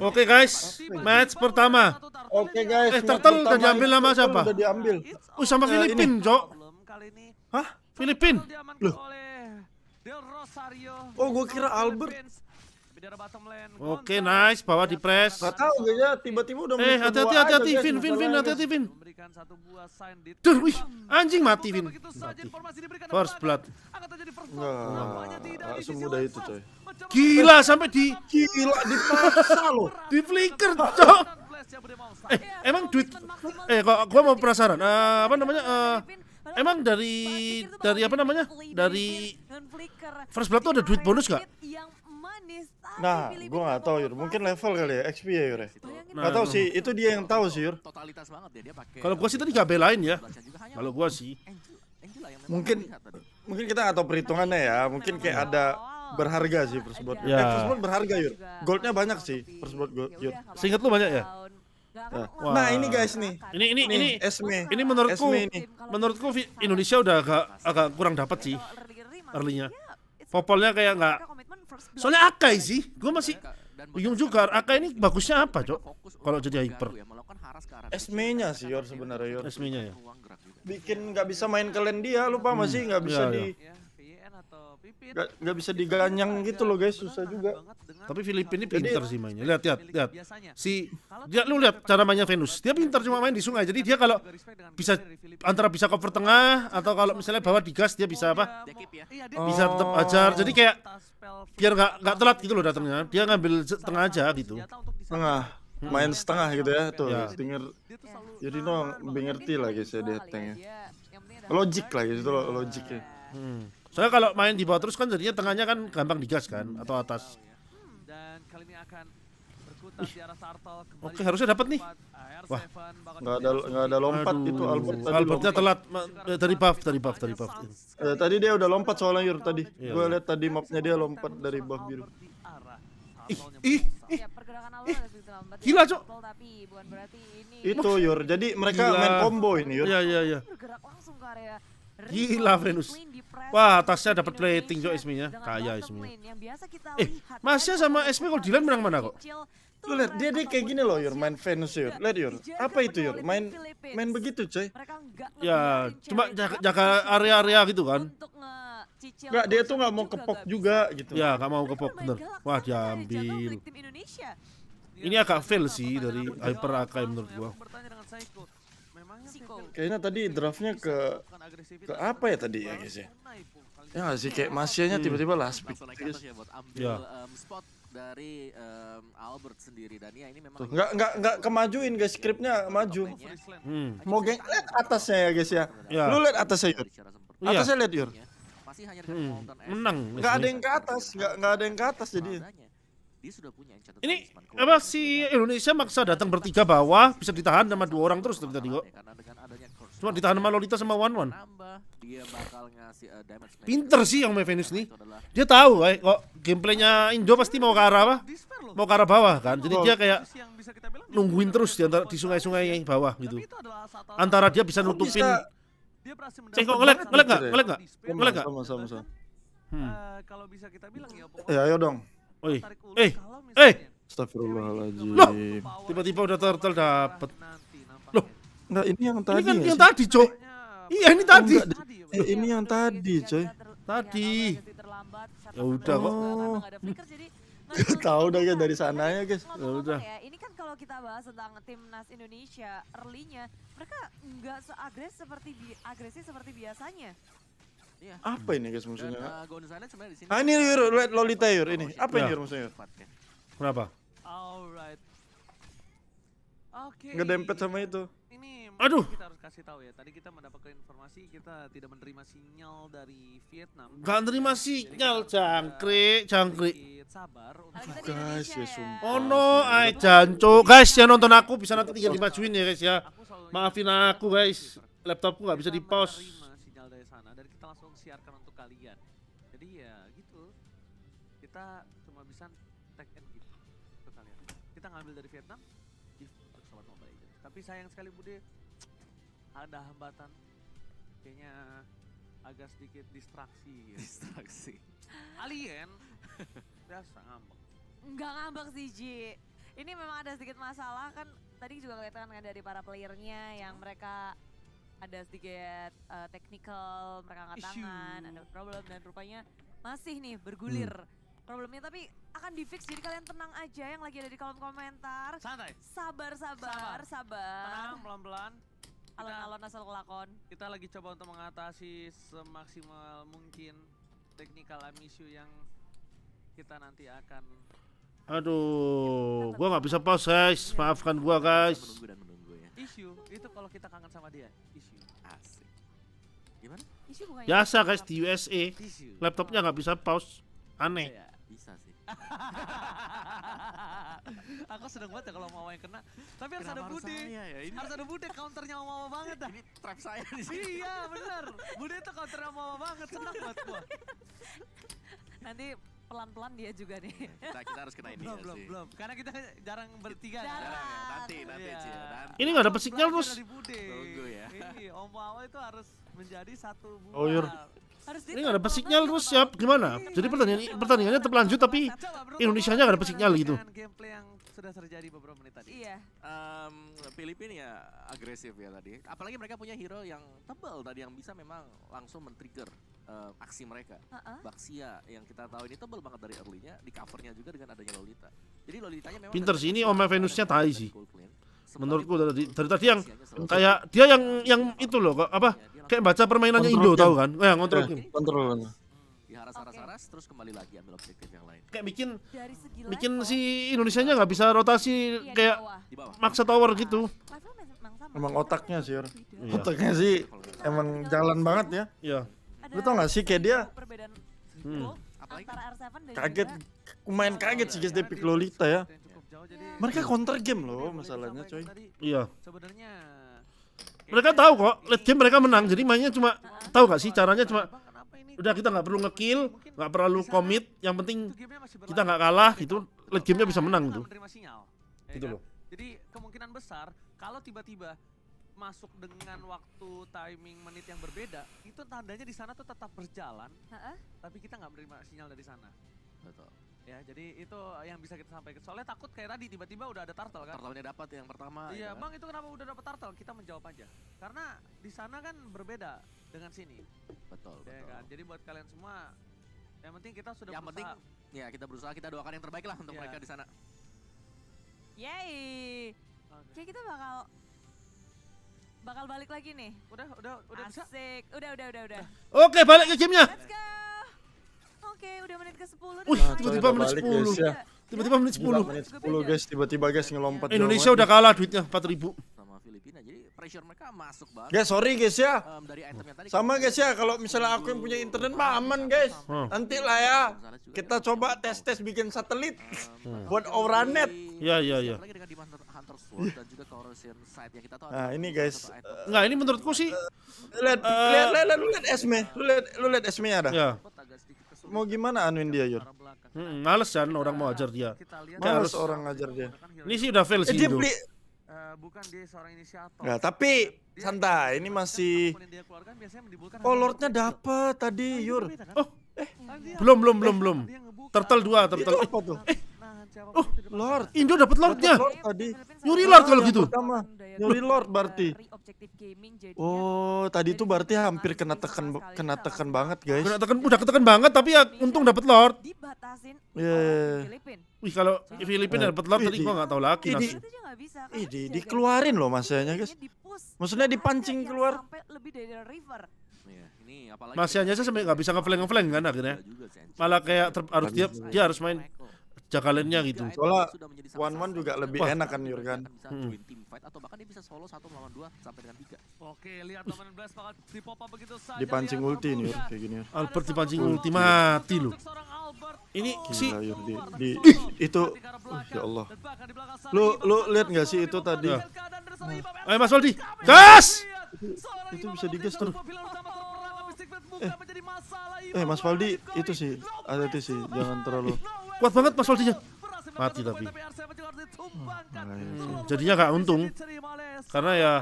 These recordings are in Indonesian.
Oke guys, match pertama. Oke guys. Eh, Turtle udah diambil nama siapa? Udah diambil. Oh sama Eh, Filipin, Cok. Kali ini Hah? Filipin? diamankan oleh Del Rosario. Oh, gua kira Albert. Oke, nice. Bawah di press. Gak tahu kayaknya tiba-tiba udah Eh, hati-hati, hati-hati, Vin, Vin, Vin, hati-hati. Vin. memberikan satu buah sign di Duh, wih, anjing mati, Vin. Begitu saja Mati. informasi diberikan First blood. sisi semudah itu, coy. Gila sampai di Gila dipaksa loh. di flicker, Cok. Eh, emang duit eh kok gua mau penasaran. Eh, apa namanya? Eh, emang dari dari apa namanya? Dari First Blood tuh ada duit bonus gak? Nah, gua nggak tahu Yur. Mungkin level kali ya, XP ya Yur. ya? Nah, Nggak tahu sih, itu dia yang tahu sih Yur. totalitas banget ya dia pakai Kalau gua sih tadi gak belain ya. Kalau gua sih. Mungkin mungkin kita nggak tahu perhitungannya ya. Mungkin kayak ada berharga sih blood. Ya. Eh, berharga Yur. Goldnya banyak sih blood gold, Yur. Seingat lu banyak ya? Nah, Wah. Nah, ini guys nih. Ini ini Nih, ini Esme. ini menurutku Esme ini. menurutku Indonesia udah agak agak kurang dapat sih early-nya. Popolnya kayak nggak Soalnya Akai sih, gua masih bingung juga. Akai ini bagusnya apa, Cok? Kalau jadi hyper. ya, Esme-nya sih Yor sebenarnya Yor. Esminya ya. Bikin nggak bisa main ke lane dia, lupa paham nggak sih nggak bisa Iya, di Ya, Nggak nggak bisa diganyang gitu loh guys, susah juga. Tapi Filipina ini pinter sih mainnya. Lihat, lihat, lihat. Si dia lu lihat cara mainnya Venus. Dia pintar cuma main di sungai. Jadi dia kalau bisa antara bisa cover tengah atau kalau misalnya bawa digas dia bisa apa? Dia keep ya. Iya, dia Bisa tetap Oh. ajar. Jadi kayak biar nggak nggak telat gitu loh datangnya. Dia ngambil tengah aja gitu. Tengah, main setengah gitu ya tuh. Ya. Denger jadi no lebih ngerti lah guys ya dia tanknya. Logik lah gitu loh logiknya. Hmm. Soalnya kalau main di bawah terus kan jadinya tengahnya kan gampang digas kan atau atas. dan kali ini akan berkutat di arah Sartel kembali Oke, harusnya dapat nih. Wah. Nggak ada nggak ada lompat Aduh, itu Albert tadi Albertnya lompat. telat Ma- eh, dari buff, dari buff, dari buff. Eh, tadi dia udah lompat soalnya Yur tadi. Iya, Gue iya. lihat tadi mapnya dia lompat dari buff biru. Ih, ih, ih. Ya, agak sedikit lambat Gila, ya, Cok. Betul, tapi bukan berarti ini Itu Yur. Jadi mereka Gila. main combo ini Yur. Iya, iya, iya. Gila, Venus. Wah, atasnya dapat plating Jo Esminya. dengan Kaya kita Eh. Masnya Kan sama Esmi kalau di lane menang mana kok? Lu lihat dia dia kayak gini loh Yur main Venus Yur. Lihat Yur. Apa itu Yur? Main main begitu coy. Ya, cuma jaga, jaga area-area gitu kan. Enggak dia tuh nggak mau kepok juga gitu. Ya, nggak mau kepok bener. Wah, diambil. Ini agak fail sih dari Hyper Akai menurut gua. Kayaknya tadi draftnya ke ke apa ya tadi ya guys ya? Ya nggak sih kayak Masianya tiba-tiba last pick. Ya buat ambil Ya. em, spot dari em, Albert sendiri dan ya ini memang Tuh, nggak nggak nggak kemajuin guys skripnya maju. Hmm. Mau geng lihat atasnya ya guys ya. Ya. Lu lihat atasnya Yur. sempurna. Iya. Atasnya lihat Yur. Masih hanya Hmm. Menang. Nggak ada yang ke atas, nggak nggak ada yang ke atas jadi. Padanya, dia sudah punya enchanted Ini apa si Indonesia maksa datang bertiga bawah bisa ditahan sama dua orang terus tadi tadi kok. Cuma ditahan sama Lolita sama dia bakal ngasih eh, damage match. Pinter sih yang main Venus nih. Itu adalah Dia tahu kayak kok gameplaynya Indo pasti mau ke arah apa? Mau ke arah bawah kan. Jadi dia kayak nungguin terus di antara di sungai-sungai yang bawah gitu. Antara dia bisa nutupin bisa- Eh kok ngelek, ngelek nggak? Ngelek nggak? Sama, Ngelek nggak? sama sama sama. Hmm. kalau bisa kita bilang ya Eh ayo dong. Oi. Eh, eh. Astagfirullahaladzim. Loh, Tiba-tiba udah turtle dapet. Loh, Enggak ini yang Ini tadi. kan nggak yang sih? tadi, Cok. Iya, ini tadi. enggak, Tadi ya, Eh, ini yang tadi coy. Tadi. Ya udah kok. Oh. Tahu dah ya dari sananya guys. Ya udah. ya, ini kan kalau kita bahas tentang timnas Indonesia early-nya, mereka nggak seagresif seperti bi agresif seperti biasanya. Iya. Apa ini guys Dan maksudnya? uh, di sini. Ah ini Yur, Lolita Yur ini. Apa ini Ya. Yur maksudnya. Kenapa? Alright. Oke. Nggak dempet sama itu. Ini Aduh. kita harus kasih tahu ya. Tadi kita mendapatkan informasi kita tidak menerima sinyal dari Vietnam. Gak nerima sinyal, jangkrik, jangkrik. Sedikit Sabar untuk Guys, ya sumpah. Oh no, ay janco. Guys, yang nonton aku bisa nanti tinggal dimajuin ya guys ya. Maafin aku guys. Laptopku nggak bisa di kita pause. menerima sinyal dari sana dan kita langsung siarkan untuk kalian. Jadi ya gitu. Kita cuma bisa tag and give ke kalian. Kita ngambil dari Vietnam, Tapi sayang sekali Bude, ada hambatan. Kayaknya agak sedikit distraksi. Gitu. Distraksi. Alien biasa ngambek. Nggak ngambek sih Ji. Ini memang ada sedikit masalah kan tadi juga kelihatan kan dari para playernya yang mereka ada sedikit eh, technical, mereka angkat Issue. tangan, ada problem dan rupanya masih nih bergulir Hmm. Problemnya tapi akan di fix jadi kalian tenang aja yang lagi ada di kolom komentar. Santai. Sabar, sabar, sabar. Tenang, pelan-pelan. Alon-alon asal kelakon. Kita lagi coba untuk mengatasi semaksimal mungkin technical issue yang kita nanti akan Aduh, gua nggak bisa pause guys. Maafkan gua guys. Menunggu dan menunggu ya. issue itu kalau kita kangen sama dia issue Asik. Gimana? Isu Biasa guys di USA. issue Laptopnya nggak bisa pause. Aneh. Iya. Bisa sih. aku seneng banget ya kalau mau yang kena tapi harus Kenapa ada harus bude saya ya? Ini harus ada bude counternya mau banget dah ini trap saya di sini. iya bener bude itu counternya mau banget senang buat gua nanti pelan-pelan dia juga nih. Kita, kita harus kena ini belum ya belum sih. belum karena kita jarang bertiga? Jarang. Jarang ya, nanti nanti Iya. sih ya. Nanti. Ini nggak dapet sinyal bude Tunggu ya. Iya, Om Wawa itu harus menjadi satu buah Oh, Yur. Harus Ini nggak dapet sinyal terus siap gimana? Jadi pertandingan pertandingannya tetap lanjut tapi Indonesianya tolong nggak dapet sinyal gitu. gameplay yang sudah terjadi beberapa menit tadi Iya. Em, Filipina ya agresif ya tadi. Apalagi mereka punya hero yang tebal tadi yang bisa memang langsung men-trigger em, aksi mereka. Heeh. Baxia yang kita tahu ini tebal banget dari early-nya, di covernya juga dengan adanya Lolita. Jadi Lolitanya memang Pinter sih, ini Om Venusnya tai sih. Menurutku dari dari tadi yang kayak dia yang yang itu loh kok, apa Ya, kayak baca permainannya Kontrol Indo tahu kan? Eh, ngontrol Ya. game. Kontrol. diharas-haras-haras terus kembali lagi ambil objektif yang lain. Kayak bikin bikin si Indonesianya nggak bisa rotasi iya, kayak maksa tower gitu. Emang otaknya sih, beda. Iya. Otaknya sih emang jalan banget ya. Iya. Lu tau gak sih, kayak dia- Hmm. goal Apalagi antara R7 dan Kaget, lumayan kaget sih guys dia pick Lolita ya. Jauh, jadi Mereka counter game loh masalahnya disampaikan coy. tadi, Iya. Sebenarnya Mereka tahu kok, late game mereka menang. Jadi mainnya cuma tahu gak sih caranya cuma Bang, kenapa ini udah kita nggak perlu ngekill, nggak perlu commit, yang penting kita nggak kalah gitu, late game-nya bisa menang ya Gitu kan? loh. Jadi kemungkinan besar kalau tiba-tiba masuk dengan waktu timing menit yang berbeda, itu tandanya di sana tuh tetap berjalan, Heeh. tapi kita nggak menerima sinyal dari sana. Betul. Ya, jadi itu yang bisa kita sampaikan. Soalnya takut kayak tadi tiba-tiba udah ada turtle kan. Turtle-nya dapat yang pertama. Iya, ya kan? Bang itu kenapa udah dapat turtle? Kita menjawab aja. Karena di sana kan berbeda dengan sini, Betul, ya betul. kan. Jadi buat kalian semua yang penting kita sudah Yang penting berusaha. ya kita berusaha kita doakan yang terbaik lah untuk Iya. mereka di sana. Yeay. Oke. Kayak kita bakal bakal balik lagi nih. Udah, udah, udah bisa. Asik. Udah, udah, udah, udah. Oke, balik ke gamenya. Let's go. Oke, udah menit ke-10 nih. Wih, tiba-tiba menit balik, 10. guys, ya. Tiba-tiba menit Gila, 10. menit 10 guys tiba-tiba guys ngelompat. jauh Indonesia udah kalah duitnya 4000. sama Filipina. Jadi pressure mereka masuk banget. Guys, sorry guys ya. Em, dari item yang tadi Sama guys ya, kalau misalnya aku yang punya internet mah aman guys. Hmm. Nanti lah ya. Juga Kita ya, coba tes-tes bikin satelit. Buat Oranet. Iya, iya, iya. Yang kita tahu. Nah, ini guys, Enggak, ini menurutku sih Lihat, Eh. lihat, lihat, lihat, lu lihat Esme, lu lihat, lu lihat Esme ada. ya. Dapat Mau gimana anuin dia, Yur? arah belakang. Mm, males kan orang mau ajar dia. Males harus- orang ngajar dia. hero Ini sih udah fail Eh, sih dia Indo. beli. Eh, bukan dia seorang inisiator. Nggak, tapi Dia- santai, ini masih. biasanya menimbulkan Oh, Lordnya dapet tadi, Nah, Yur. kan? Oh, Kan dia- belum, belum, belum, belum. dia ngebuka. Turtle dua, Itu turtle. apa tuh? Nah, siapa Oh, pun itu di depan Lord. Indo dapat Lordnya. Lord tadi. Yuri Lord kalau gitu. Pertama, Yuri Lord berarti. Oh, tadi itu berarti hampir kena tekan kena tekan banget, guys. Kena tekan, udah ketekan banget tapi ya untung dapat Lord. Iya, iya, iya. Filipin. Wih kalau Filipina Nah, dapat Lord tadi ini- gua nggak tahu lagi ini- di, dikeluarin loh masanya, guys. Maksudnya dipancing keluar. Sampai lebih dari river. Iya, ini apalagi Masih aja sampai nggak bisa ngeflank ngeflank kan akhirnya. Malah kayak harus dia dia harus main Lane-nya gitu. Soalnya one-one sangat juga lebih sangat enak kan, sangat Yur, kan? Bisa Hmm. join team fight atau bahkan dia bisa solo satu melawan dua sampai dengan tiga. Oke, lihat teman Blast bakal di pop up begitu saja. Dipancing lihat ulti nih, kayak gini. Yur. Albert dipancing ulti mati Albert. Ini Oh, si Yur, di, itu ya Allah. Lu- lu lihat nggak sih itu tadi? Seorang Ibam Ayo Mas Waldi. Gas! Itu bisa digas terus. eh Ibam Mas wajib itu sih ada itu sih jangan terlalu Kuat banget Mas Waldinya. berhasil Mati tapi. poin, R7 juga Hmm, jadinya nggak untung. Karena ya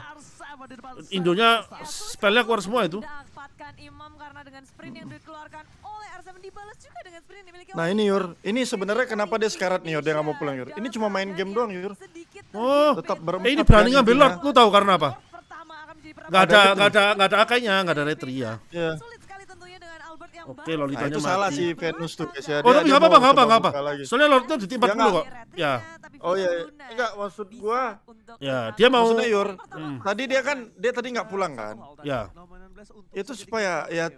Indonya spellnya keluar semua itu. Dapatkan Imam karena dengan sprint yang dikeluarkan oleh R7 dibalas juga dengan sprint yang dimiliki Nah ini Yur, ini sebenarnya kenapa dia sekarat nih Yur, dia nggak mau pulang Yur. Ini cuma main game doang Yur. Oh, Tetap berempat. eh ini berani ngambil. Lord. Lu tahu karena apa? Nggak ada, nggak ada, nggak ada akainya, nggak ada retri ya. Iya. Sulit sekali tentunya dengan Albert yang Oke, baru Nah Lolitanya itu salah mati. si Venus tuh guys ya. Oh tapi apa-apa, mau nggak apa, coba nggak apa. buka lagi. Soalnya Lordnya di tim Ya 40 kok. retrinya, Ya, tapi Oh iya, Luna enggak maksud gua. ya dia mau. Maksudnya Yur, Hmm. tadi dia kan dia tadi nggak pulang kan. Ya. Itu supaya ya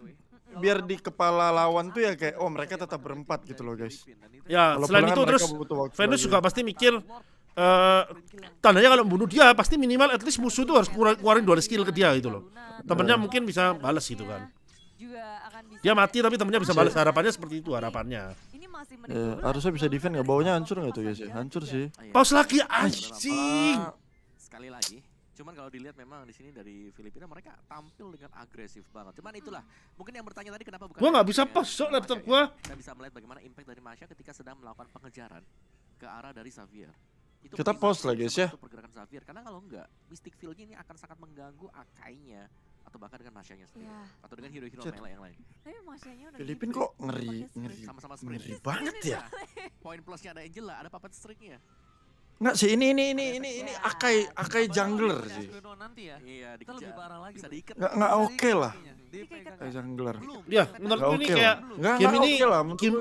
biar di kepala lawan tuh ya kayak oh mereka tetap berempat gitu loh guys. Ya, Kalau selain itu terus Venus juga pasti mikir eh tandanya kalau membunuh dia pasti minimal at least musuh tuh harus keluar- keluarin dua skill ke dia gitu loh. Temennya mungkin bisa balas gitu kan. Juga akan bisa Dia mati tapi temennya bisa balas harapannya seperti itu harapannya. Ini masih menit Ya, 12, harusnya bisa defend nggak? Baunya hancur nggak tuh guys ya? Hancur sih. Pause lagi anjing. Sekali lagi, cuman kalau dilihat memang di sini dari Filipina mereka tampil dengan agresif banget. Cuman itulah, mungkin yang bertanya tadi kenapa bukan Gua nggak bisa Masya pause, sok ya, laptop gua. Kita bisa melihat bagaimana impact dari Masya ketika sedang melakukan pengejaran ke arah dari Xavier. Itu Kita pause lah, guys, ya. pergerakan Xavier karena kalau enggak, Mystic Field-nya ini akan sangat mengganggu akainya atau bahkan dengan Masyanya sendiri Ya. atau dengan hero-hero melee yang lain. Tapi Masyanya udah Filipin gitu. kok ngeri ngeri Sama-sama sprint. ngeri banget ya. Poin plusnya ada Angela, ada puppet streak-nya. Nggak sih ini ini ini ini ini akai akai jungler sih. nanti ya. Iya, Kita lebih dikejar. parah lagi. Bisa diikat. Nggak nggak oke lah. Kayak jungler. Ya, menurut Nggak gue ini oke kayak game ini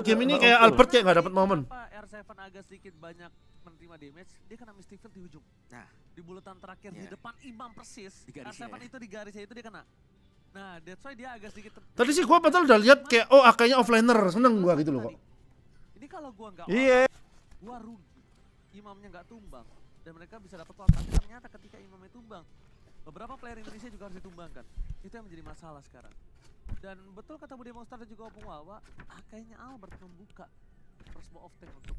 game, ini kayak. Albert kayak nggak dapat momen. Kenapa R7 agak sedikit banyak menerima damage, dia kena Field di ujung. Nah. Di bulatan terakhir di Iya. depan Imam persis. Di garisnya R7 ya. itu di garisnya itu dia kena. Nah, that's why dia agak sedikit Tadi sih gua padahal udah lihat kayak oh akainya offlaner, seneng gua gitu loh kok. Ini kalau gua nggak Iya. gua rugi. Imamnya nggak tumbang dan mereka bisa dapat waktu. Tapi ternyata ketika imamnya tumbang, beberapa player Indonesia juga harus ditumbangkan. Itu yang menjadi masalah sekarang. Dan betul kata Budi Monster dan juga Opung Wawa, kayaknya Albert membuka first ball of tank untuk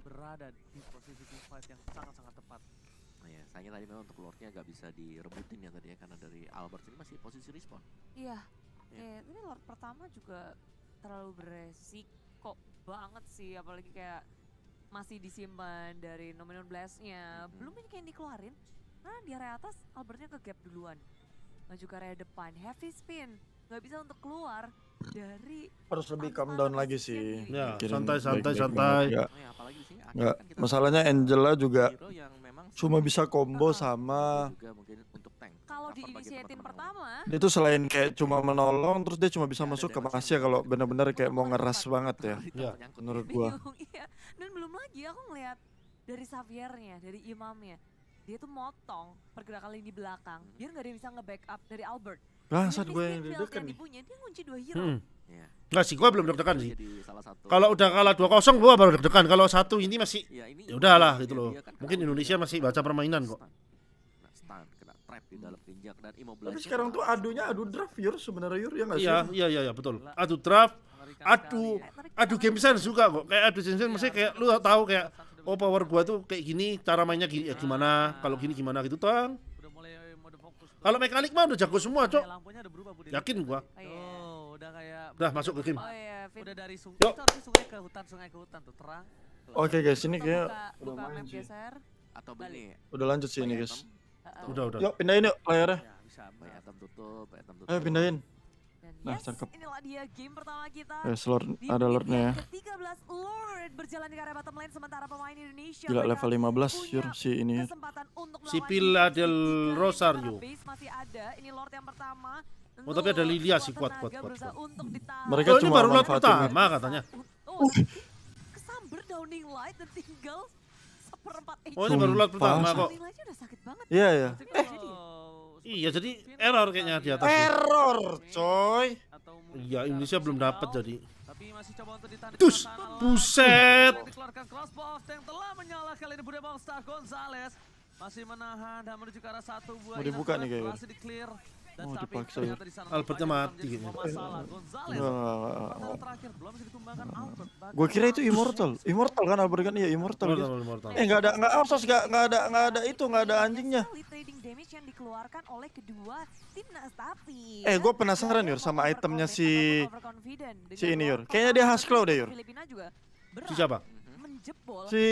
berada di posisi team fight yang sangat-sangat tepat. Nah ya, sayangnya tadi memang untuk Lordnya nggak bisa direbutin ya tadi ya karena dari Albert ini masih posisi respawn. Iya. Eh, tapi Lord pertama juga terlalu beresiko banget sih, apalagi kayak masih disimpan dari Nominon Blast-nya. Mhm. Belum ini kayak dikeluarin. Nah, di area atas Albertnya ke gap duluan. Maju ke area depan, heavy spin. Gak bisa untuk keluar dari Harus lebih calm down lagi sih. Ya, santai, santai, santai. banget. Nggak- Oh ya, apalagi di sini akhirnya nggak. kan kita Masalahnya Angela juga hero yang memang cuma bisa combo Ah. sama juga mungkin untuk tank. kalau di teman-teman pertama, dia tuh selain kayak cuma menolong terus dia cuma bisa ada masuk ke Masya kalau bener-bener kayak mau ngeras banget ya. Ya, menurut gua. iya. Dan belum lagi aku ngeliat dari Xaviernya, dari imamnya. Dia tuh motong pergerakan lini belakang, biar nggak ada yang bisa nge-backup dari Albert. Bangsat gue yang deg-degan nih. dipunya, dia ngunci dua hero. Hmm. Iya. Enggak sih, gua belum deg-degan sih. Kalau udah kalah 2-0 gua baru deg-degan. Kalau satu ini masih ya, ini ya udahlah dia- gitu loh. dia kan Mungkin Indonesia masih baca permainan kok. stun. Kena trap di dalam dan. Tapi sekarang tuh adunya adu draft Yur sebenarnya Yur ya nggak sih? Iya, iya, iya, iya, betul. Adu draft, adu, adu game sense juga kok. Kayak adu game sense, maksudnya kayak lu tahu kayak oh power gua tuh kayak gini, cara mainnya gini, ya gimana, kalau gini gimana gitu tang. Udah mulai mode fokus. tuh. Kalau mekanik mah udah jago semua, Cok. Kayak Lampunya udah berubah Budi. Yakin gua. Oh iya. Tuh, udah kayak Udah masuk ke game. Oh iya, Vin. udah dari sungai Yuk. itu sungai ke hutan, sungai ke hutan tuh terang. Oke guys, ini kayak buka, udah buka main sih. geser. atau begini. Udah lanjut sih ini guys. Udah, udah. Yuk pindahin yuk layarnya. Ya, bisa. item tutup, item tutup. Ayo pindahin. Nah, yes, cakep. inilah dia game pertama kita. Eh, Lord, Di ada Lordnya ya. yang ke-13 Lord berjalan di area bottom lane sementara pemain Indonesia Gila level 15 punya Yur si ini. ya. kesempatan Si melawan Pila Base del Rosario. sementara Base masih ada. Ini Lord yang pertama. Oh, tapi ada Lilia sih, Kuat kuat, kuat, kuat. Mereka Oh, ini cuma baru lot manfaatin pertama katanya. Oh, kesamber downing light dan tinggal seperempat HP. Oh, ini baru lot pertama kok. Downing light udah sakit banget. Iya ya. Eh. kalau Iya, jadi error kayaknya di atas. Error, coy. Iya, Indonesia belum dapat jadi. Tanah. buset. Masih menahan dan menuju ke arah satu buah Mau dibuka nih kayaknya. berhasil di clear dan Oh, tapi dipaksa ternyata ya. di sana Albertnya mati Albert Bahkan Gue kira itu immortal. Immortal kan Albert kan? Iya immortal Immortal, gitu. immortal. Eh nggak ada nggak Alsos nggak nggak ada nggak ada itu nggak ada anjingnya. Sekali trading damage yang dikeluarkan oleh kedua timnas tapi Eh, gua penasaran, Yur, sama itemnya si- Si ini Yur. Kayaknya dia Hasclaw deh Yur. Filipina juga berat Si siapa? Jebol. Si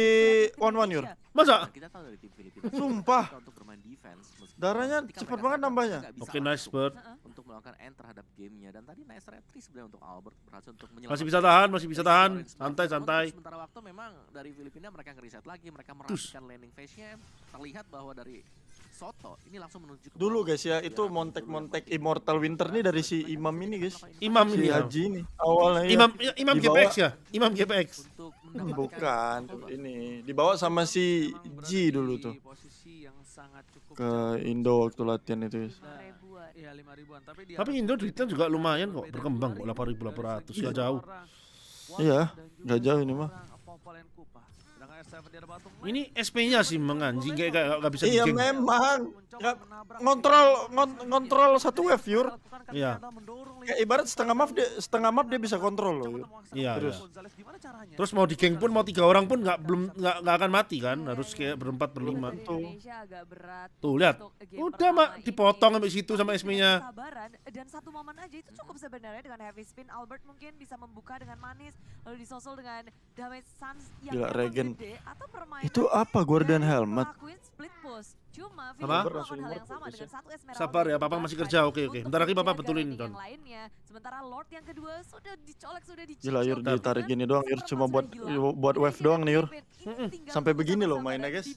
One One Yur. Masa? Kita tahu dari tim Filipina. Sumpah. untuk bermain defense. meskipun Darahnya mereka banget nambahnya. Oke, nice masuk bird. Untuk melakukan end terhadap gamenya dan tadi nice retry sebenarnya untuk Albert berhasil untuk Masih bisa tahan, masih bisa tahan. Santai, santai. Sementara waktu memang dari Filipina mereka ngeriset lagi, mereka merapikan landing phase-nya. Terlihat bahwa dari Soto ini langsung menuju ke Dulu guys ya, itu montek-montek Immortal Winter nih dari si Imam ini guys. Imam Si ini ya. Haji ini awalnya. ya. Imam Imam Dibawa- GPX ya? Imam GPX. Untuk Ini mendapatkan bukan ini dibawa sama si berada dulu tuh ke. Indo waktu latihan itu guys. Ribuan. Iya, ribuan. Tapi, Indo duitnya juga lumayan kok, berkembang kok, 8.800, nggak jauh. Iya, nggak jauh ini mah. Ini SP-nya sih menganjing kayak kayak nggak bisa Iya memang Nggak- ngontrol ngon- ngontrol satu wave Yur. Iya. Kayak ibarat setengah map dia setengah map dia bisa kontrol loh. Yur. Iya, Terus. iya. Terus mau digeng pun mau tiga orang pun nggak belum nggak nggak akan mati kan, harus kayak berempat berlima. Tuh. Indonesia agak berat. Tuh lihat, udah mak dipotong sampai situ sama SP-nya. dan satu momen aja itu cukup sebenarnya dengan heavy spin Albert mungkin bisa membuka dengan manis lalu disusul dengan damage sans yang Gila, memang Regen. gede atau permainan Itu apa Gordon Helmet? Cuma Apa? Hal yang sama dengan ya. satu Sabar ya, Papa masih kerja, oke, oke. Bentar lagi Papa betulin, Don. Yang lainnya, sementara Lord yang kedua sudah dicolek sudah dicicil. Gila Yur ditarik gini doang Yur cuma buat buat wave doang nih Yur. Sampai begini loh mainnya, guys.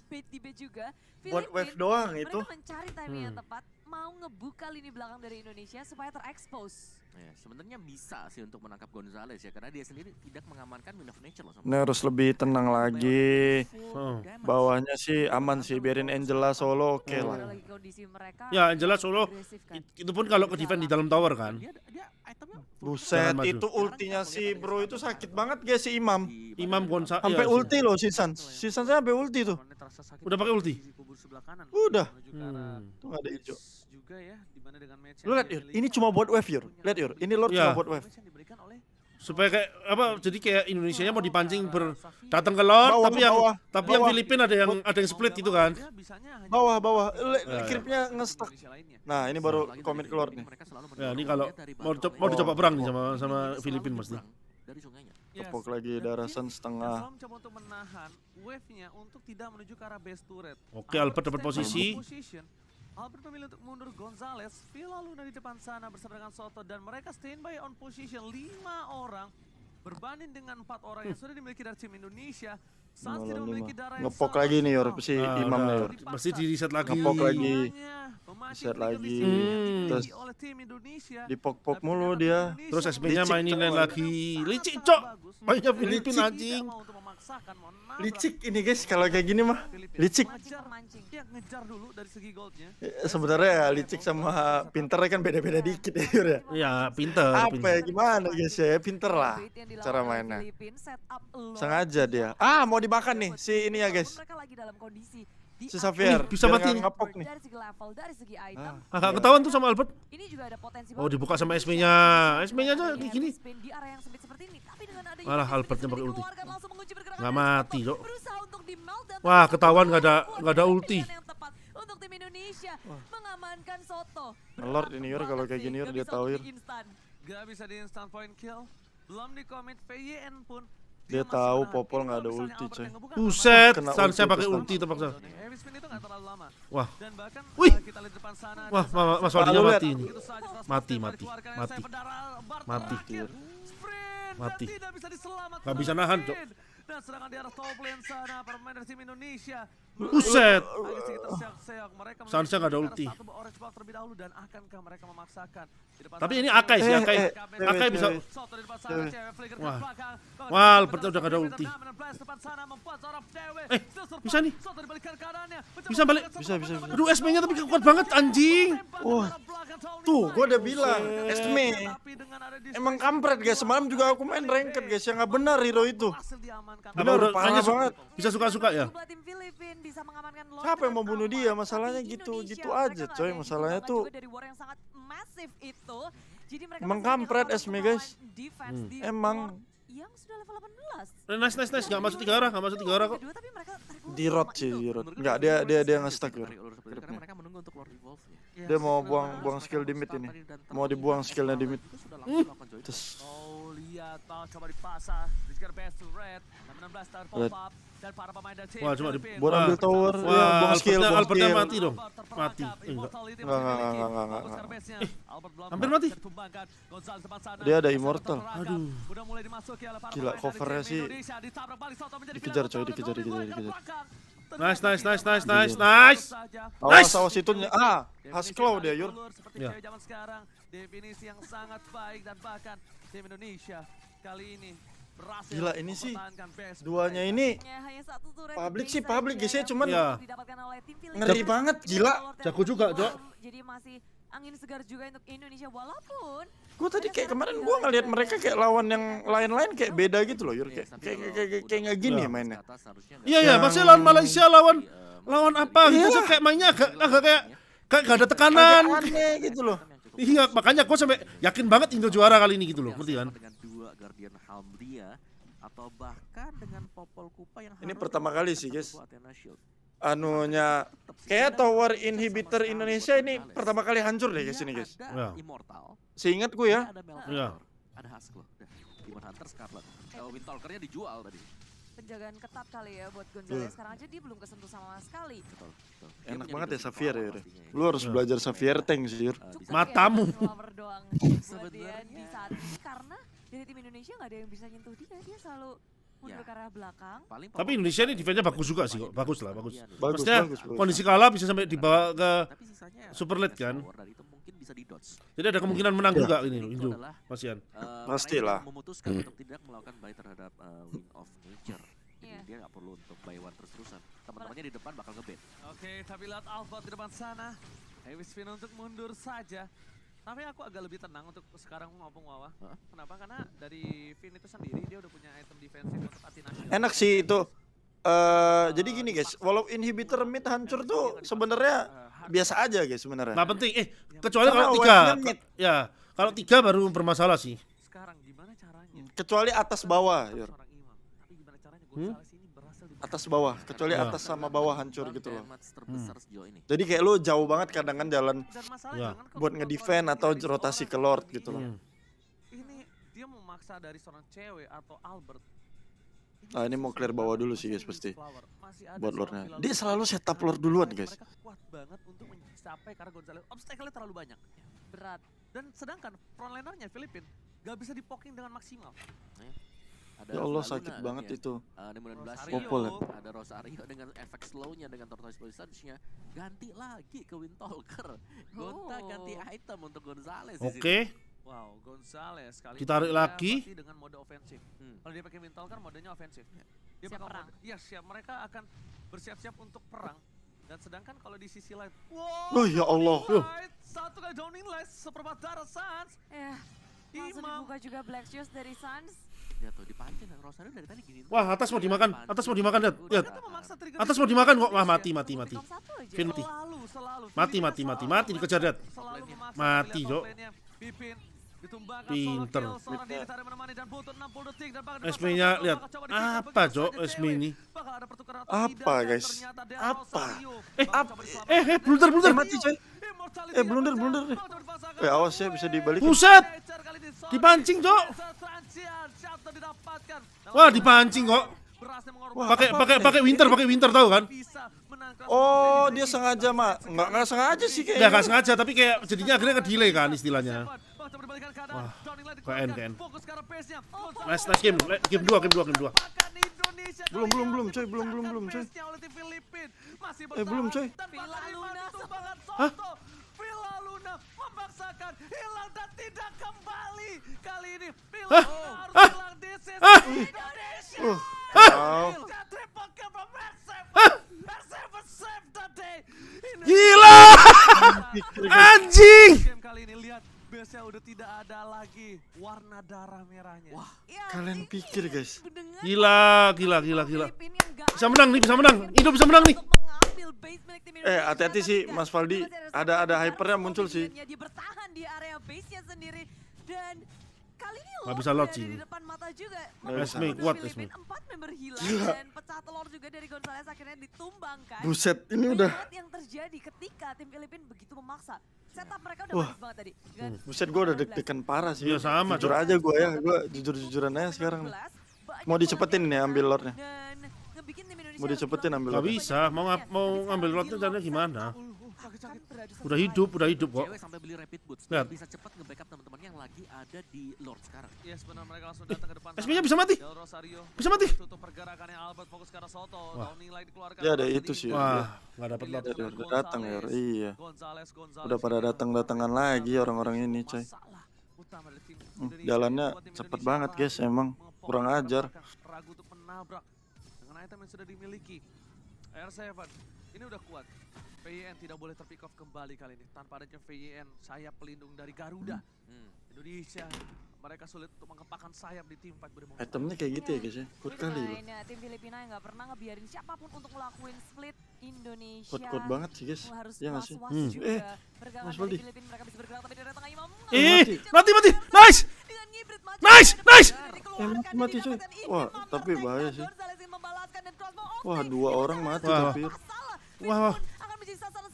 Buat wave doang itu. Mereka mencari timing yang Hmm. tepat, mau ngebuka lini belakang dari Indonesia supaya terekspos. Ya, sebenarnya bisa sih untuk menangkap Gonzales ya karena dia sendiri tidak mengamankan Wind of Nature loh. sama Ini harus lebih tenang lagi. Oh. Bawahnya sih aman sih, biarin Angela solo oke lah. Lagi kondisi mereka Ya, yang jelas Solo kan. it- itu pun kalau ke defend di dalam tower kan. Buset, itu ultinya si bro itu sakit banget guys si Imam. di- Imam Gonsa Sampai ya, ulti loh si Sans. Si Sans sampai ulti tuh. Udah pakai ulti? Udah. Hmm. Tuh ada hijau. juga ya Lu lihat Yur, ini cuma buat wave Yur. Lihat Yur, ini Lord Ya. cuma buat wave. supaya kayak apa jadi kayak Indonesia nya mau dipancing ber datang ke Lord Bawah, tapi yang bawah, tapi yang bawah. Filipina ada yang ada yang split gitu kan. Bawah bawah, Le- Ya. creepnya nge-stuck. Nah, ini baru komit ke Lord nih. Ya, ini kalau mau co- mau dicoba perang nih sama sama Filipin pasti. dari sungainya. Tepok lagi darasan setengah. mencoba untuk menahan wave-nya untuk tidak menuju ke arah base turret. Oke, Albert dapat posisi. position. Albert memilih untuk mundur Gonzales, Villa Luna di depan sana bersama dengan Soto dan mereka standby on position lima orang berbanding dengan empat orang yang sudah dimiliki dari tim Indonesia. Lima. Ngepok lagi nih Yor, si Ah, Imamnya udah. Yor. Pasti di reset lagi. Ngepok lagi. Memancing Set trigger lagi. Hmm. Terus. Dipok-pok mulu dia. Terus SP-nya Licik, mainin lagi. Licik, cok. Mainnya Filipin anjing. Licik ini guys kalau kayak gini mah. Licik. Ngejar, Mancing. ngejar dulu dari segi goldnya. Eh, Sebenarnya ya licik sama pinternya kan beda-beda dikit ya Yur ya. Ya, pinter, Apa ya pinter. gimana guys ya, pinter lah cara mainnya. Sengaja dia. Ah, mau dimakan nih si ini ya guys. Mereka lagi dalam kondisi di Si Xavier. Bisa Biar mati nggak nih. Dari segi level, dari segi item, Ah. Ketahuan tuh sama Albert. ini juga ada potensi Oh, dibuka sama SP-nya. SP-nya aja kayak gini. di area yang sempit seperti ini. Tapi dengan adanya Malah Albertnya pakai ulti. dikeluarkan, langsung menguji pergerakan Nggak dari mati, dan Wah, ketahuan nggak ada- Wah, nggak ada ulti. untuk tim Indonesia mengamankan Soto. Lord ini Yur, kalau kayak gini Yur, dia tahu, Yur. Gak bisa di instant point kill. Belum di commit VYN pun. Dia tahu. Popol nggak ada ulti, coy. Buset, ulti pakai ulti terpaksa. Wah. Dan bahkan Wih. kita lihat depan sana. Wah, Mas Waldinya mati ini. Mati, mati, mati. Mati. Mati. tidak bisa nahan. Cok. Dan sedangkan di arah top lane sana pemain dari tim Indonesia Buset. Seharusnya nggak ada ulti. satu orange ball terlebih dahulu dan akankah mereka memaksakan di depan Tapi ini. Akai sih, Eh, Akai. eh, Akai bisa Wah. Wah, Soto Albert udah nggak ada ulti. Eh, bisa nih. Bisa balik. Bisa, bisa. Aduh, SP-nya tapi kuat banget anjing. Wah. Tuh, gua udah bilang. Esme. Tapi dengan ada di Emang kampret guys, semalam juga aku main ranked guys, yang nggak benar hero itu. udah parah banget. Bisa suka-suka ya? Siapa yang mau bunuh dia? Masalahnya gitu- gitu aja, coy. Masalahnya tuh- juga dari war yang sangat masif itu. Jadi mereka Emang kampret Esme, guys. Hmm. Emang. yang sudah level 18. Eh, Nice, nice, nice. Nggak masuk tiga arah, nggak masuk tiga arah kok. Di sama sih, di. Menurut Enggak, gue dia dia dia Evolve itu, Karena Gripnya. mereka menunggu untuk Lord Evolve-nya. Yes, Dia mau benar. buang Karena buang mereka skill di mid ini. Mau dibuang skillnya di mid. Terus Oh, lihat lihat bal coba dipasang. Rizky best to red. 16 tahun pop up dan para pemain dari tim Wah, cuma di-. Buat ambil tower, ya, Wah, buang skill, buang Albertnya skill. mati dong. Mati. Eh, enggak. Enggak, enggak, enggak, enggak, enggak. Albert belum hampir mati. Dia ada immortal. Aduh. Udah mulai dimasuki oleh para Gila, covernya sih dikejar, coy, dikejar, dikejar, Boy dikejar. Nice, nice, nice, nice, Ternyata nice, nice. Awas, Nice. awas itu ah, Haskell dia Yur. Ya. zaman sekarang. Definisi yang sangat baik dan bahkan tim Indonesia kali ini berhasil Gila, ini sih Duanya ini Ya, hanya satu turret Public base sih, public saja guys ya, cuman Iya. Philippines. ngeri banget, gila. Jago juga, Jok. Jadi masih angin segar juga untuk Indonesia walaupun Gue tadi kayak kemarin gue ngeliat mereka kayak lawan yang lain-lain kayak beda gitu loh Yur kayak kayak kayak kayak, kayak nggak gini Ya. mainnya. Iya ya, Yang- masih lawan Malaysia lawan lawan apa gitu Iya. Kayak mainnya agak agak kayak kayak gak ada tekanan. aneh gitu loh. Iya, makanya gue sampai yakin banget Indo juara kali ini gitu loh, ngerti kan? Dengan dua Guardian Halmdia atau bahkan dengan Popol Kupa yang Ini pertama kali sih, guys. Anunya kayak tower inhibitor Indonesia ini pertama kali hancur deh guys ini guys. Ada Ya. Immortal, Seingat gue ya. ada Iya. Ada Haskell. Demon Hunter Scarlet. Oh, Windtalker-nya dijual tadi. penjagaan ketat kali ya buat Gonzales. Sekarang aja dia belum kesentuh sama sekali. Betul, betul. Enak banget ya Xavier ya. ya. Lu harus Ya. belajar Xavier Tank sih Matamu. ya, buat dia di Sebenarnya- saat ini karena dari tim Indonesia nggak ada yang bisa nyentuh dia. Dia selalu mundur Ya. ke arah belakang. Paling Tapi Indonesia ini defense-nya bagus juga sih kok. Bagus lah, bagus. Iya, Bagus, Maksudnya bagus, bagus. kondisi kalah bisa sampai dibawa ke Tapi sisanya Super late kan? Power dan itu mungkin bisa di dodge. jadi ada kemungkinan menang Ya. juga ini Indo. Pasian. Eh, Pastilah. memutuskan untuk tidak melakukan buy terhadap eh, Wing of Nature. Jadi Iya. dia nggak perlu untuk buy one terus-terusan. Teman-temannya di depan bakal ngebet. Oke, tapi lihat Alpha di depan sana. Heavy spin untuk mundur saja. Tapi aku agak lebih tenang untuk sekarang ngomong Wawa. Hah? Kenapa? Karena dari Vin itu sendiri dia udah punya item defensif untuk. Enak sih itu. Eh jadi gini guys, walau inhibitor mid hancur tuh sebenarnya biasa aja guys sebenarnya. Nggak penting. Eh, kecuali Karena kalau tiga. Ya, kalau tiga baru bermasalah sih. Sekarang gimana caranya? Kecuali atas bawah, Yur. Seorang imam. Tapi gimana caranya Hmm? Gonzales ini berhasil di Atas bawah, kecuali Ya. atas sama bawah hancur gitu loh. ini. Jadi kayak lu jauh banget kadang kan jalan Dan masalahnya Ya. dengan buat ngedefend atau rotasi seorang ke Lord gitu loh. Hmm. Ini dia memaksa dari seorang cewek atau Albert. Ah, ini mau clear bawah dulu sih, guys, pasti. Buat lordnya. Dia selalu setup lord duluan, guys. Kuat banget untuk mencapai karena Gonzales obstacle-nya terlalu banyak. Berat. Dan sedangkan frontlinernya Filipin gak bisa dipoking dengan maksimal. Ada Ya Allah Luna sakit banget ya. itu. Bulan belas Rosario. Popol ya. ada Rosario dengan efek slow-nya dengan tortoise blue nya ganti lagi ke Windtalker. Gonta Oh. ganti item untuk Gonzales di Oke. Wow, Gonzales kali Ditarik dia lagi. dengan mode ofensif. Hmm. Kalau dia pakai mental kan modenya ofensif. Dia Siap bakal perang. mode- Iya, siap. Mereka akan bersiap-siap untuk perang. Dan sedangkan kalau di sisi lain, Oh ya Allah. Satu kali Downing Light, seperempat darah Sans. Eh, langsung Imam. dibuka juga Black Shoes dari Suns. Tuh dipancing dan Rosario dari tadi gini. Wah, atas mau dimakan. Atas mau dimakan, lihat. Lihat. Atas mau dimakan kok. Wah, mati, mati, mati. Vin mati. Mati, mati, mati, mati, dikejar, lihat. Mati, ditumbangkan Pinter. solo kill, seorang diri tarik menemani dan butuh 60 detik dan bahkan SB-nya dipaksa lihat. Apa, Jo, cewek. ini? Apa, guys? Apa? Eh, Eh, diselamatkan. eh, blunder, blunder. Eh, mati, coy. Eh, blunder, blunder. Eh, awas ya, bisa dibalikin. Buset. Dipancing, didapatkan. Wah, dipancing kok. Pakai pakai pakai winter, pakai winter tahu kan? Oh, dia sengaja, Mak. Enggak enggak sengaja sih kayaknya. enggak sengaja, tapi kayak jadinya akhirnya ke delay kan istilahnya. Wah, KN, KN. Nice, nice game. Le- Game 2, game 2, game 2. Belum, belum, belum, coy. Belum, belum, belum, coy. Eh, belum, coy. Hah? Memaksakan hilang dan tidak kembali. Kali ini Villa Hah? harus Hah? hilang. This is Hah? Indonesia. Uh, Gila! Anjing! game kali ini lihat base udah tidak ada lagi warna darah merahnya. Wah, Ya, Kalian ini pikir, guys. dengan Gila, gila, gila, gila. Bisa menang nih, bisa menang. Indo bisa menang nih. Eh, hati-hati sih. Mas Faldi. Ada ada hypernya muncul sih. Dia bertahan di area base-nya sendiri dan kali ini Lord bisa ada sih. di depan mata juga. Esme kuat, Esme. Empat member hilang Gila. dan pecah telur juga dari Gonzales akhirnya ditumbangkan. Buset, ini udah yang terjadi ketika tim Filipin begitu memaksa. Setup mereka udah Wah. bagus banget tadi. Dan Buset gue udah deg-degan parah sih. Iya, sama, Jujur aja gue ya, gue jujur-jujuran aja sekarang. Mau dicepetin nih ambil lordnya. Mau dicepetin ambil Gak lordnya. bisa, mau ngap- mau ngambil lotnya caranya gimana? Beradu Udah hidup, udah hidup kok. Cewek sampai beli rapid boots. Lihat. Bisa cepat nge-backup teman-temannya yang lagi ada di Lord sekarang. Yes, benar mereka langsung datang ke depan. SB-nya bisa mati. Bisa mati. tutup pergerakannya Albert fokus ke arah Soto. Wah. Downing Light dikeluarkan. Ya, ada Jadi, itu sih. Wah, nggak dapat lot. Udah, datang ya, iya. Gonzales, Gonzales Udah pada datang-datangan lagi orang-orang ini, coy. Hmm, jalannya cepet banget, guys, emang. Kurang ajar. Ragu untuk menabrak dengan item yang sudah dimiliki. R7 ini udah kuat. VIN tidak boleh terpick off kembali kali ini tanpa adanya VIN sayap pelindung dari Garuda. Hmm. Indonesia mereka sulit untuk mengepakkan sayap di tim fight Monster. Itemnya kayak gitu ya guys ya. Good kali loh. Ini tim Filipina yang nggak pernah ngebiarin siapa pun untuk ngelakuin split Indonesia. Quote-quote banget sih guys. harus Iya nggak sih? was-was Hmm. juga. Eh, Mas dari Waldi. Filipina mereka bisa bergerak tapi dari tengah Imam. Ih, mati. mati mati. Nice. Dengan ngibrit maju Nice, nice. Eh, mati. Imam Wah, tapi bahaya sih. Wah, dua orang mati Wah. tapi. Wah, wah.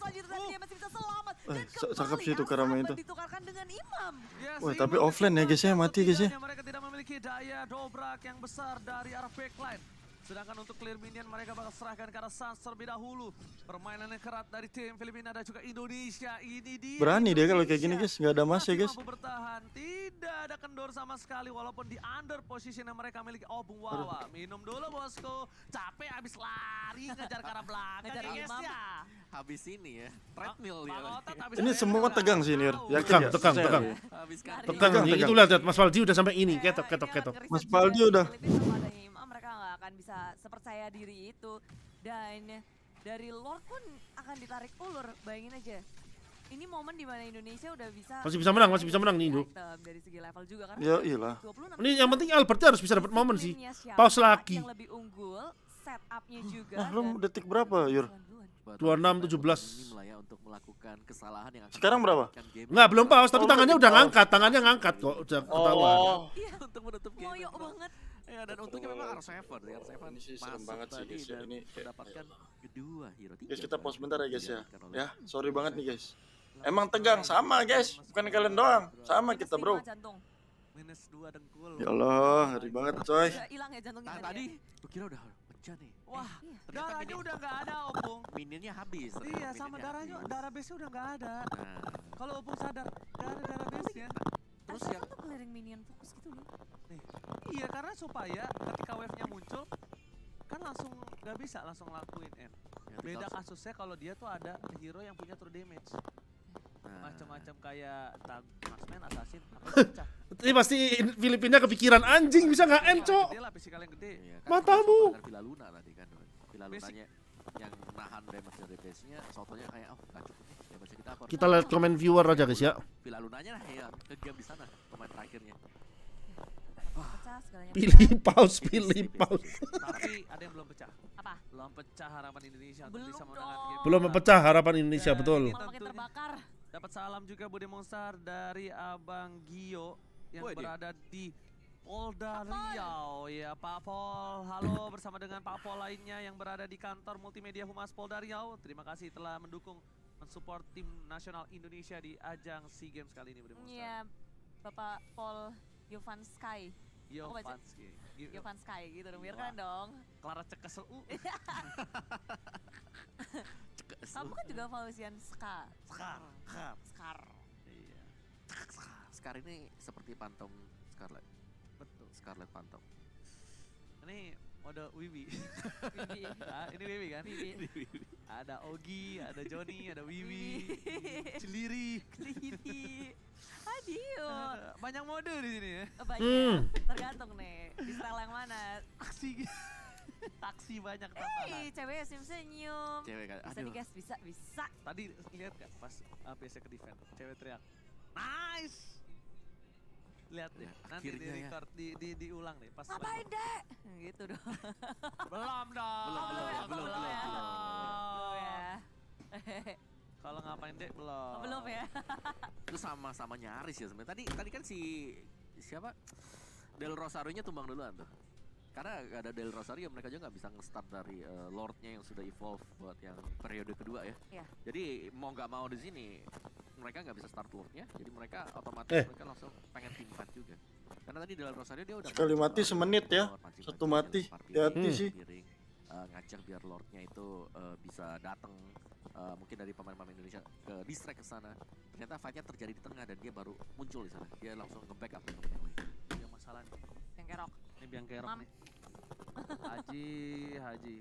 Selanjutnya tapi dia masih bisa selamat. Eh, Dan ca- cakep kembali sih itu Karama itu. ditukarkan dengan Imam. Yes, Wah, tapi offline ya, guys ya, mati, guys ya. Mereka tidak memiliki daya dobrak yang besar dari arah backline. Sedangkan untuk clear minion mereka bakal serahkan ke arah Sans terlebih dahulu. Permainan yang kerat dari tim Filipina dan juga Indonesia. Ini dia. Berani dia kalau kayak gini guys, nggak ada mas ya guys. mampu bertahan, tidak ada kendor sama sekali walaupun di under position yang mereka miliki. Oh, Bung Wawa, minum dulu bosku. Capek habis lari ngejar ke arah belakang Ngejar ya, guys ya. Habis ini ya, treadmill habis Ini semua tegang sih, Nir. ya? tegang, tegang. ya. Habis kan. Tegang, Tegang, tegang. itu lihat Mas Waldi udah sampai ini, Ya, ketok ketok ini ketok. akan Mas juga. udah. Nggak akan bisa sepercaya diri itu. Dan dari Lord pun akan ditarik ulur, bayangin aja. Ini momen di mana Indonesia udah bisa Masih bisa menang, masih bisa menang nih, Indo. dari segi level juga karena Ya iyalah. 26 Ini yang penting Albertnya harus bisa dapat momen sih. Pause lagi. Yang lebih unggul, setupnya juga. Nah, lu detik berapa, Yur? duluan-duluan. 26, 17. Minim lah ya untuk melakukan kesalahan yang Sekarang berapa? Enggak, belum pause, tapi Oh, tangannya udah ngangkat, tangannya ngangkat kok, udah ketahuan. Oh, Iya, untuk menutup game. memang. banget. Ya dan untungnya memang R7 ya R7 Ini sih serem masuk banget sih, tadi guys, ya. dan Ini kayak- mendapatkan kedua hero tiga guys kita pause bentar ya guys ya. Ya, sorry banget nih guys. Emang tegang sama guys, bukan kalian doang. Sama kita bro. lima jantung. Minus dua dengkul. Ya Allah, ngeri banget coy. Hilang ya jantungnya. Nah, tadi ya. gue kira udah pecah nih. Wah, darahnya udah nggak ada, Opung. Minionnya habis. Iya, sama darahnya, habis. darah base udah nggak ada. Nah, Kalau Opung sadar, ada darah base-nya. Terus Asal yang tuh clearing minion fokus gitu loh. Iya, karena supaya ketika wave-nya muncul, kan langsung nggak bisa langsung lakuin N. ya, Beda kasusnya kalau dia tuh ada hero yang punya true damage. nah, Macam-macam kayak tag, marksman, assassin. Ini pasti Filipina kepikiran anjing bisa nggak end, Cok. Yang gede. Iya, kan Matamu. Villa Luna tadi kan. Basic. Lunanya yang nahan damage dari base-nya, sotonya kayak oh nggak cukup nih damage kita apa. Kita lihat komen viewer aja guys ya. Villa Lunanya lah ya ke game di sana pemain terakhirnya. Pecah segalanya. Pilih pause, pilih pause. Tapi ada yang belum pecah. Apa? Belum pecah harapan Indonesia untuk Belum bisa menangkan dong. game. Belum pecah harapan Indonesia Dan betul. terbakar. Dapat salam juga Bude Monster dari Abang Gio yang berada di Polda Riau ya Pak Pol. Halo bersama dengan Pak Pol lainnya yang berada di kantor multimedia Humas Polda Riau. Terima kasih telah mendukung mensupport tim nasional Indonesia di ajang SEA Games kali ini Bude Monster. Iya, Bapak Paul Yovan Sky. Yo Aku baca. Fanski. Yo- Yovan Sky gitu dong, biar keren dong. Clara Cekes U. Cekes. Kamu kan juga Fauzian Ska. Skar. Skar. Skar. Iya. Scar ini seperti pantong Scarlet. Betul. Scarlet pantong. Ini mode Wiwi. Bibi. Ah, ini Wiwi kan? Bibi. Ada Ogi, ada Joni, ada Wiwi, Wiwi. Celiri. Bibi. Adio. Eh, Banyak mode di sini ya. Banyak. Hmm. Tergantung nih, di style yang mana. Taksi. Taksi banyak tambahan. Eh, cewek senyum senyum. Cewek kan. Bisa nih guys, bisa, bisa. Tadi lihat kan pas APS ke defend, cewek teriak. Nice. Lihat deh, Ya, nanti di ya. record, di, di, diulang deh pas Ngapain dek? Gitu dong. Belum dong. Belum, belum, ya, belum, belum, ya. belum. Belum ya. Kalau ngapain deh belum. Oh, belum ya. Itu sama-sama nyaris ya sebenarnya. Tadi tadi kan si siapa Del Rosario-nya tumbang duluan tuh. Karena gak ada Del Rosario mereka juga nggak bisa nge-start dari eh, Lord-nya yang sudah evolve buat yang periode kedua ya. Iya. Jadi mau nggak mau di sini mereka nggak bisa start Lord-nya, jadi mereka otomatis Eh. mereka langsung Karena tadi Del Rosario dia udah Sekali mati semenit ya. Satu mati. Hati-hati ring, sih. eh, ngajak biar Lord-nya itu eh, bisa datang eh, mungkin dari pemain-pemain Indonesia ke distract ke sana. Ternyata fight-nya terjadi di tengah dan dia baru muncul di sana. Dia langsung nge-backup temen yang lain. Masalah nih. Yang kerok. Ini biang kerok nih. Haji, Haji.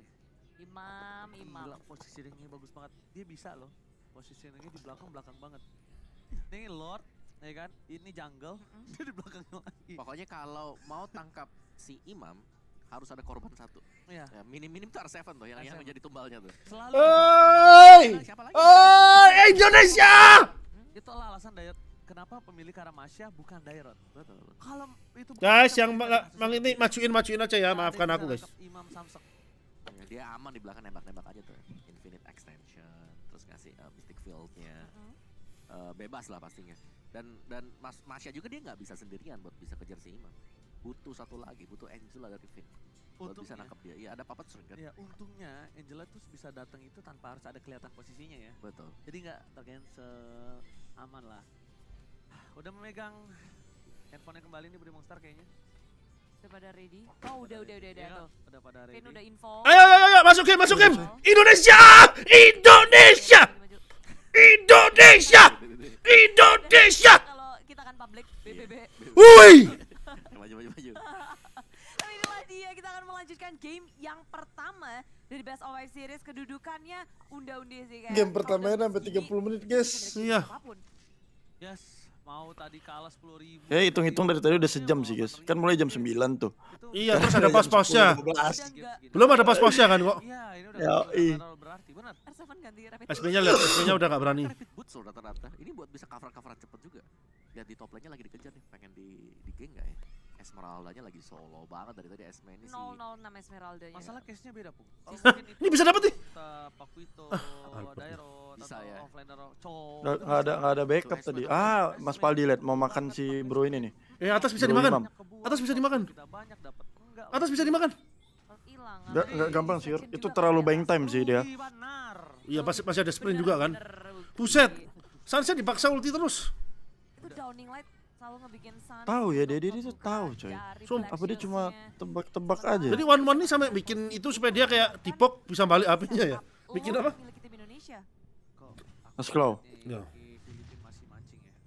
Imam, imam. Gila, positioningnya bagus banget. Dia bisa loh. Positioningnya di belakang belakang banget. Ini Lord, ya kan? Ini jungle, dia di belakang lagi. Pokoknya kalau mau tangkap si Imam harus ada korban satu. Iya. Ya, minim-minim tuh R7 tuh yang, yang R7. menjadi tumbalnya tuh. Selalu. Oi! Siapa lagi? Oi, Indonesia! Itulah alasan Dayot kenapa pemilih Karamasya bukan Dairot. Betul. Kalau itu bukan Guys, yang mang ini majuin majuin aja ya, maafkan aku guys. Imam Samsek. Ya, dia aman di belakang nembak-nembak aja tuh. Infinite extension, terus ngasih uh, mystic field-nya. Uh, bebas lah pastinya. Dan dan Mas Masya juga dia nggak bisa sendirian buat bisa kejar si Imam. Butuh satu lagi, butuh Angela dari Finn. Buat bisa nangkap dia. Iya, ada Papa String kan? ya untungnya Angela tuh bisa datang itu tanpa harus ada kelihatan posisinya ya. Betul. Jadi nggak terkait aman lah. Udah memegang handphonenya kembali nih Budi Monster kayaknya. Udah pada ready? Oh, udah, udah, udah, udah. Tuh. Udah pada ready. Udah info. Ayo, ayo, ayo, masuk game, masuk game. Indonesia! Indonesia! Maju. Indonesia! Indonesia! Kalau kita kan public, BBB. Woi! maju, maju, maju. Tapi itulah dia, kita akan melanjutkan game yang pertama dari Best of Five Series. Kedudukannya unda-undi sih kayak. Game pertamanya sampai dan 30 menit, guys. Iya. Yes, mau tadi kalah 10 ribu. Ya hitung-hitung dari tadi udah sejam sih guys. Kan mulai jam 9 tuh. Iya, terus ada pos-posnya. Udah enggak. Belum ada pos-posnya kan kok. Iya, ini udah Ya, udah ih. terlalu berarti, benar. R7 ganti rapid. SP-nya lihat, SP-nya udah gak berani. Rapid boots loh rata-rata. Ini buat bisa cover-coveran cepet juga. Lihat di top lane-nya lagi dikejar nih. Pengen di di geng nggak ya? Esmeralda-nya lagi solo banget dari tadi Esme ini sih. 006 Esmeralda-nya. Masalah case-nya beda, Pung. Ini bisa dapet nih. Pakuito, Alpha. Dairo, Bisa atau ya. offlaner Cho. Nggak nggak ada nggak ada backup tadi. Ah, Mas Paldi lihat mau makan si bro ini nih. Eh, atas bisa Bro dimakan. Imam. Atas bisa dimakan. Kita banyak dapat. Enggak. Atas bisa dimakan. hilang. Nggak nggak gampang sih. Itu terlalu buying time sih dia. Benar. Iya, masih masih ada sprint juga kan. Buset. Sunset dipaksa ulti terus. Itu Downing Light selalu ngebikin Sun. Tahu ya, dia dia itu tahu coy. Black Apa dia cuma tebak-tebak aja? Jadi one one ini sampai bikin itu supaya dia kayak tipok bisa balik apinya ya. Bikin Oh, apa? Mas Klau. ini Ya. ya.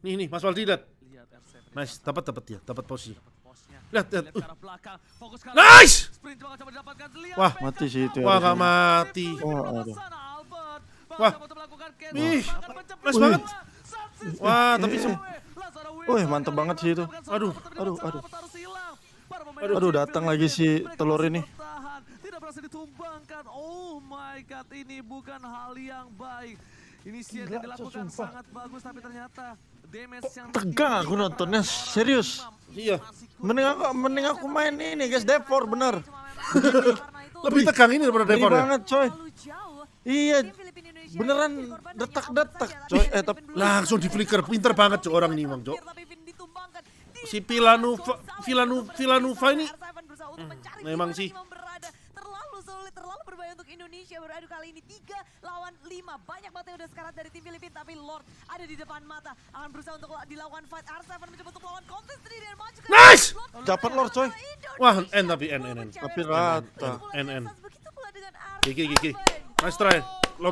Nih nih, Mas Waldi lihat. Lihat R7. Nice, dapat dapat ya, dapat posisi. Dapat posnya. Lihat, lihat. Nice! Wah. Mati sih itu ya. Wah, gak mati. Oh, aduh. Wah. Ih, nice banget. Wah, tapi Wih, mantep banget sih itu. Aduh, aduh, aduh. Aduh, Aduh, datang lagi si telur ini. Tidak berhasil ditumbangkan. Oh my god, ini bukan hal yang baik. Inisiat Gila, yang dilakukan sumpah. sangat bagus tapi ternyata damage yang Tegang aku nontonnya, serius. Iya. Mending aku mending aku main ini guys, Devor bener. Lebih tegang ini daripada Ini Devon ya. banget coy. Iya, beneran detak-detak, coy. Eh, belum Langsung di flicker, pinter banget cok orang ini, Bang, ditumbangkan. Si Villanuva- Villanu- Villanuva ini- R7 berusaha untuk mencari memang sih. Terlalu sulit, terlalu berbahaya untuk Indonesia beradu kali ini 3 lawan 5. Banyak banget yang udah sekarat dari tim Filipina tapi Lord ada di depan mata. Akan berusaha untuk dilakukan fight. R7 mencoba untuk melawan kontes sendiri dan maju ke Nice! Dapat Lord, coy. Wah, N tapi N, N, N. Tapi rata. N, N. Begitu pula dengan Gigi, gigi. R7. Nice try. Lom,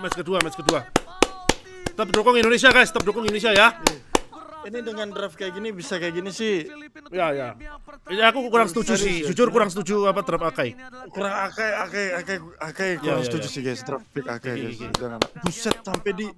match kedua, match kedua. Tetap dukung Indonesia guys, tetap dukung Indonesia ya. Ini dengan draft kayak gini bisa kayak gini sih. Ya, ya. Ini aku kurang setuju sih, jujur kurang setuju apa draft Akai. Kurang akai akai akai akai Ya, kurang ya, setuju ya. sih guys, draft pick akai guys. Jangan. Buset sampai di